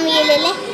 हम ये ले लें।